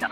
や